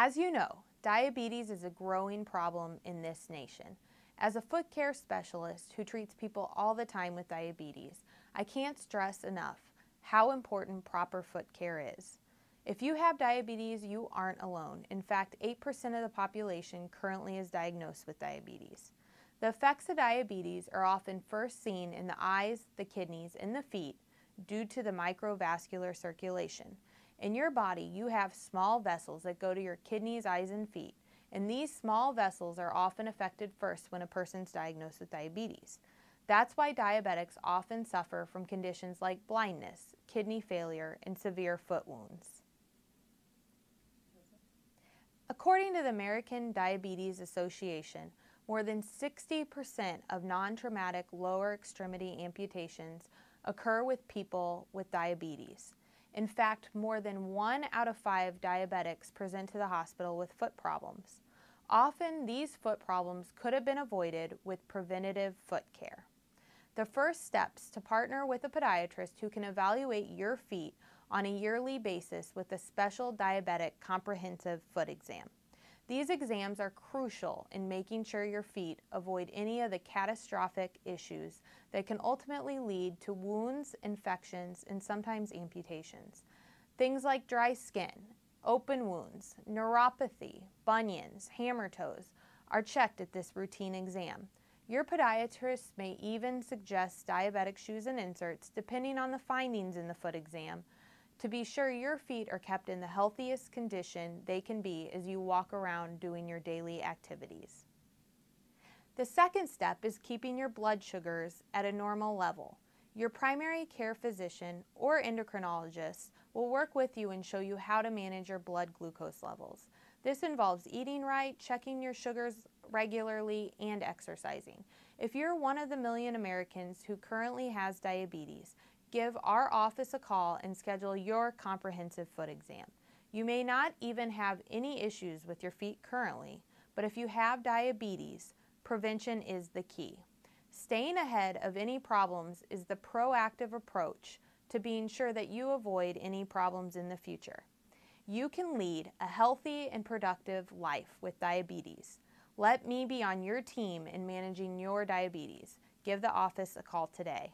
As you know, diabetes is a growing problem in this nation. As a foot care specialist who treats people all the time with diabetes, I can't stress enough how important proper foot care is. If you have diabetes, you aren't alone. In fact, 8% of the population currently is diagnosed with diabetes. The effects of diabetes are often first seen in the eyes, the kidneys, and the feet due to the microvascular circulation. In your body, you have small vessels that go to your kidneys, eyes, and feet, and these small vessels are often affected first when a person's diagnosed with diabetes. That's why diabetics often suffer from conditions like blindness, kidney failure, and severe foot wounds. According to the American Diabetes Association, more than 60% of non-traumatic lower extremity amputations occur with people with diabetes. In fact, more than one out of five diabetics present to the hospital with foot problems. Often, these foot problems could have been avoided with preventative foot care. The first steps to partner with a podiatrist who can evaluate your feet on a yearly basis with a special diabetic comprehensive foot exam. These exams are crucial in making sure your feet avoid any of the catastrophic issues that can ultimately lead to wounds, infections, and sometimes amputations. Things like dry skin, open wounds, neuropathy, bunions, hammer toes are checked at this routine exam. Your podiatrist may even suggest diabetic shoes and inserts depending on the findings in the foot exam to be sure your feet are kept in the healthiest condition they can be as you walk around doing your daily activities. The second step is keeping your blood sugars at a normal level. Your primary care physician or endocrinologist will work with you and show you how to manage your blood glucose levels. This involves eating right, checking your sugars regularly, and exercising. If you're one of the million Americans who currently has diabetes, give our office a call and schedule your comprehensive foot exam. You may not even have any issues with your feet currently, but if you have diabetes, prevention is the key. Staying ahead of any problems is the proactive approach to being sure that you avoid any problems in the future. You can lead a healthy and productive life with diabetes. Let me be on your team in managing your diabetes. Give the office a call today.